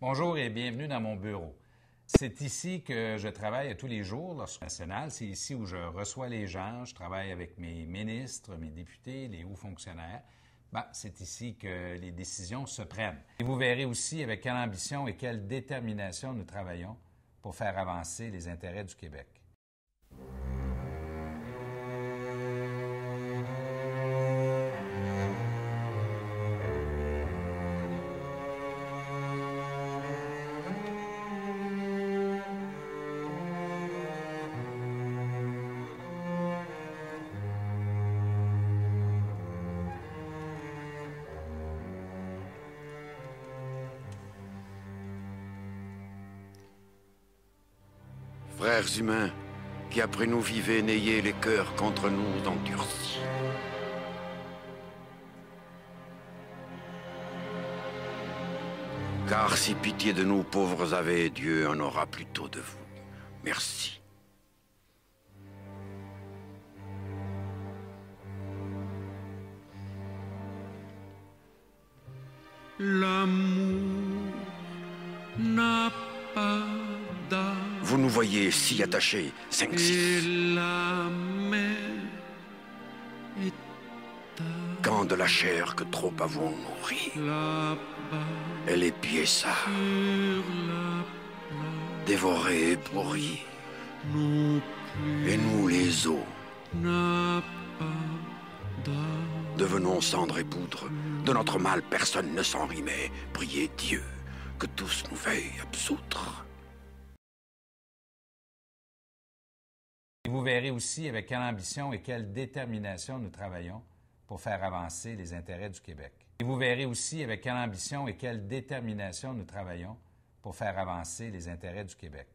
Bonjour et bienvenue dans mon bureau. C'est ici que je travaille tous les jours lorsque national. C'est ici où je reçois les gens. Je travaille avec mes ministres, mes députés, les hauts fonctionnaires. Ben, c'est ici que les décisions se prennent. Et vous verrez aussi avec quelle ambition et quelle détermination nous travaillons pour faire avancer les intérêts du Québec. Frères humains, qui après nous vivez, n'ayez les cœurs contre nous endurcis. Car si pitié de nous pauvres avez, Dieu en aura plutôt de vous. Merci. L'amour nous voyez si attachés, cinq, et six. la mer est Quand de la chair que trop avons nourri, là-bas et les pieds ça, sur la dévorés et pourris, non et nous les d'âme. devenons cendre et poudre. De notre mal, personne ne s'en rimait. Priez Dieu que tous nous veuillent absoudre. Et vous verrez aussi avec quelle ambition et quelle détermination nous travaillons pour faire avancer les intérêts du Québec. Et vous verrez aussi avec quelle ambition et quelle détermination nous travaillons pour faire avancer les intérêts du Québec.